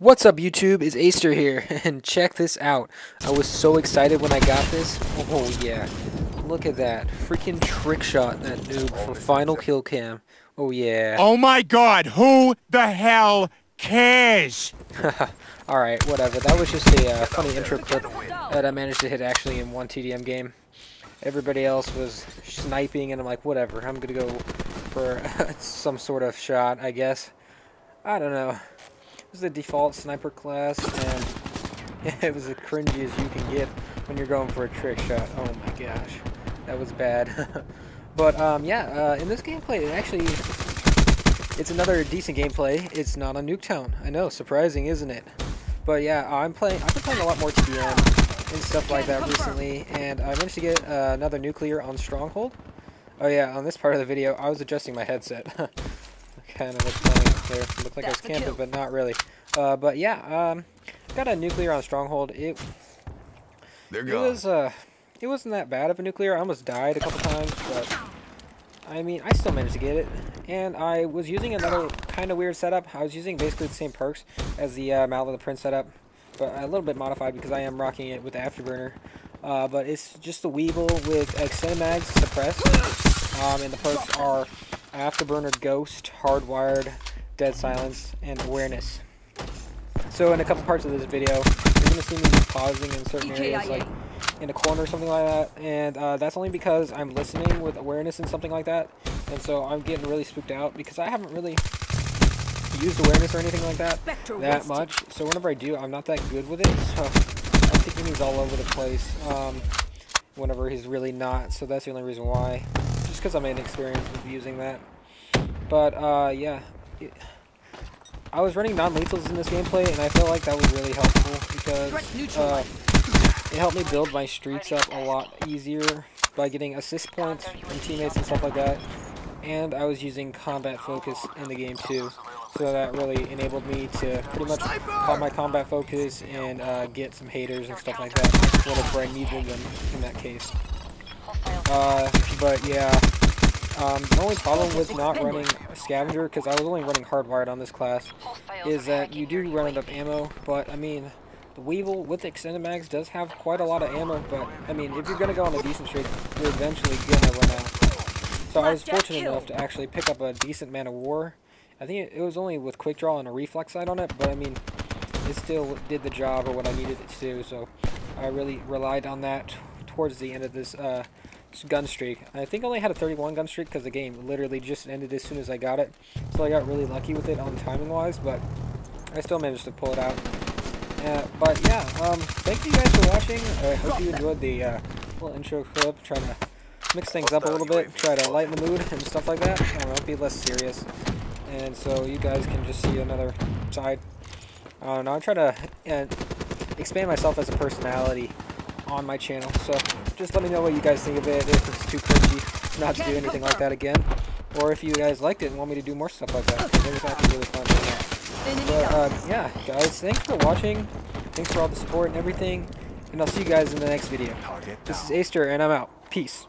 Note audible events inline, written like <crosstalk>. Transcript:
What's up YouTube, it's Asdair here, <laughs> and check this out. I was so excited when I got this. Oh yeah, look at that. Freaking trick shot, that noob from Final Kill Cam. Oh yeah. Oh my god, who the hell cares? <laughs> Alright, whatever. That was just a uh, funny intro clip that I managed to hit actually in one TDM game. Everybody else was sniping, and I'm like, whatever, I'm gonna go for <laughs> some sort of shot, I guess. I don't know. Was the default sniper class, and <laughs> it was as cringy as you can get when you're going for a trick shot. Oh my gosh, that was bad. <laughs> but um, yeah, uh, in this gameplay, it actually it's another decent gameplay. It's not on Nuketown. I know, surprising, isn't it? But yeah, I'm playing. I've been playing a lot more TDM and stuff like that recently, and I managed to get uh, another nuclear on Stronghold. Oh yeah, on this part of the video, I was adjusting my headset. <laughs> kind of was playing there. Looked like I was camping, but not really. Uh, but yeah, um, got a nuclear on Stronghold. It, They're it gone. was uh, it wasn't that bad of a nuclear. I almost died a couple times, but I mean, I still managed to get it. And I was using another kind of weird setup. I was using basically the same perks as the uh, Mallet of the Prince setup, but a little bit modified because I am rocking it with the Afterburner. Uh, but it's just the Weevil with extended mags suppressed, um, and the perks are Afterburner Ghost, Hardwired, Dead Silence, and Awareness. So in a couple parts of this video, you're going to see me pausing in certain areas, like in a corner or something like that, and uh, that's only because I'm listening with awareness and something like that, and so I'm getting really spooked out because I haven't really used awareness or anything like that that much. So whenever I do, I'm not that good with it. So I'm thinking he's all over the place. Um, whenever he's really not. So that's the only reason why. Because I'm inexperienced with using that. But uh, yeah. I was running non-lethals in this gameplay, and I felt like that was really helpful because uh, it helped me build my streets up a lot easier by getting assist points from teammates and stuff like that. And I was using combat focus in the game too, so that really enabled me to pretty much pop my combat focus and uh, get some HATRs and stuff like that whenever I needed them in that case. Uh, but yeah, um, the only problem with not running Scavenger, because I was only running Hardwired on this class, is that you do run out of ammo, but I mean, the Weevil with the extended mags does have quite a lot of ammo, but I mean, if you're going to go on a decent streak, you're eventually going to run out. So I was fortunate enough to actually pick up a decent Man-O-War. I think it, it was only with quick draw and a reflex sight on it, but I mean, it still did the job of what I needed it to do, so I really relied on that towards the end of this uh, gun streak. I think I only had a 31 gun streak because the game literally just ended as soon as I got it, so I got really lucky with it on timing wise, but I still managed to pull it out. Uh, but yeah, um, thank you guys for watching. I hope you enjoyed the uh, little intro clip, trying to mix things up a little bit, try to lighten the mood <laughs> and stuff like that. I don't know, be less serious. And so you guys can just see another side. I don't know, I'm trying to uh, expand myself as a personality on my channel. So just let me know what you guys think of it, if it's too cringy not to do anything like that again. Or if you guys liked it and want me to do more stuff like that. Because it was actually really fun doing that. But uh, yeah, guys, thanks for watching. Thanks for all the support and everything. And I'll see you guys in the next video. This is Asdair, and I'm out. Peace.